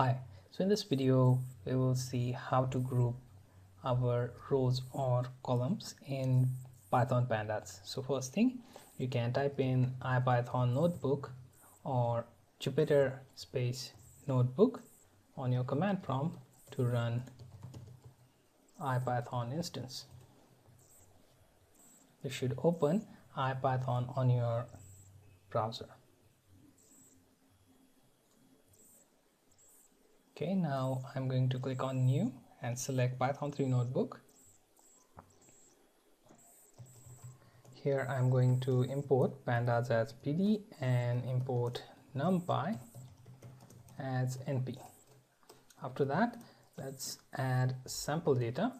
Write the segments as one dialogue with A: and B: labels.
A: Hi, so in this video we will see how to group our rows or columns in Python pandas. So first thing you can type in IPython notebook or Jupyter space notebook on your command prompt to run IPython instance. You should open IPython on your browser. Okay now I'm going to click on new and select Python 3 notebook. Here I'm going to import pandas as pd and import numpy as np. After that let's add sample data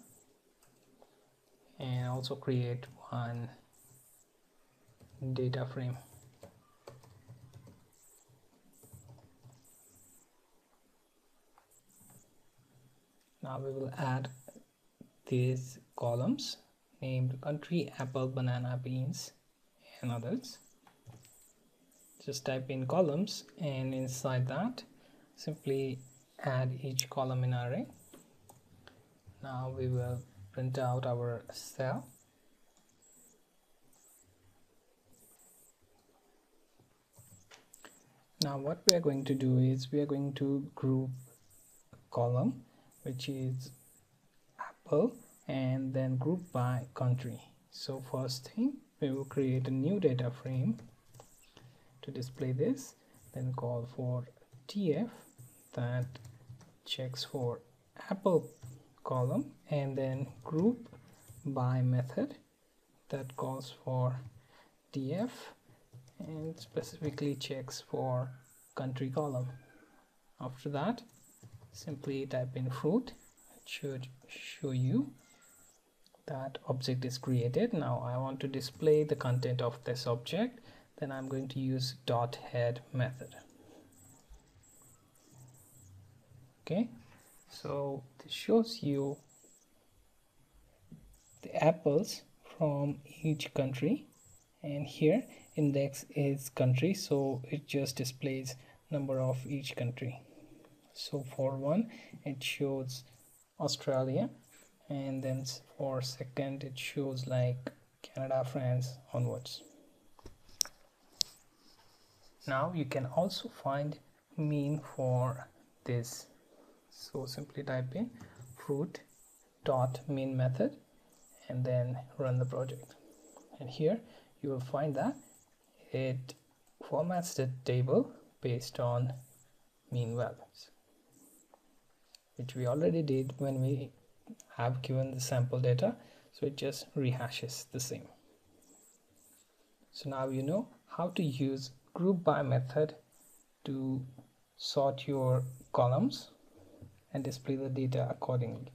A: and also create one data frame now we will add these columns named country apple banana beans and others. Just type in columns and inside that simply add each column in array. Now we will print out our cell. Now what we are going to do is we are going to group column which is apple and then group by country. So first thing we will create a new data frame to display this then call for df that checks for apple column and then group by method that calls for df and specifically checks for country column. After that simply type in fruit. It should show you that object is created. Now I want to display the content of this object. Then I'm going to use dot head method. Okay. So this shows you the apples from each country. And here index is country. So it just displays number of each country so for one it shows Australia. And then for second it shows like Canada France onwards. Now you can also find mean for this. So simply type in fruit dot mean method and then run the project. And here you will find that it formats the table based on mean values which we already did when we have given the sample data so it just rehashes the same. So now you know how to use group by method to sort your columns and display the data accordingly